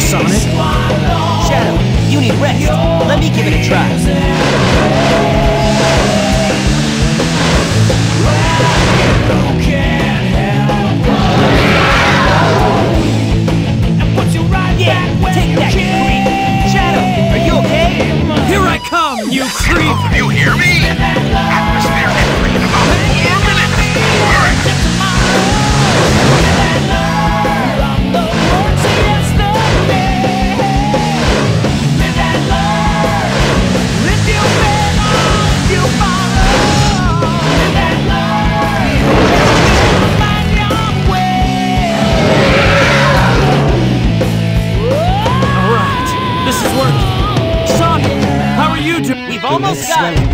Sonic. Shadow, you need rest. Let me give it a try. almost got it.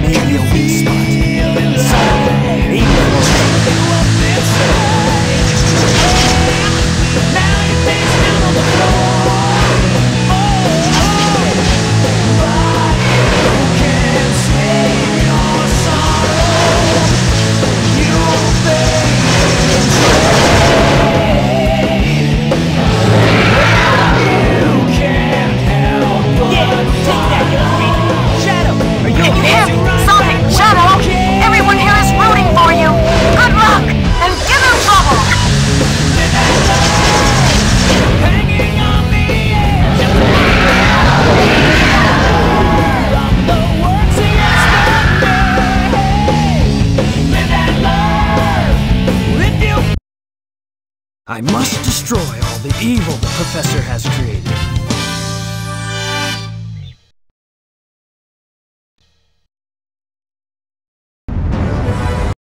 I must destroy all the evil the professor has created.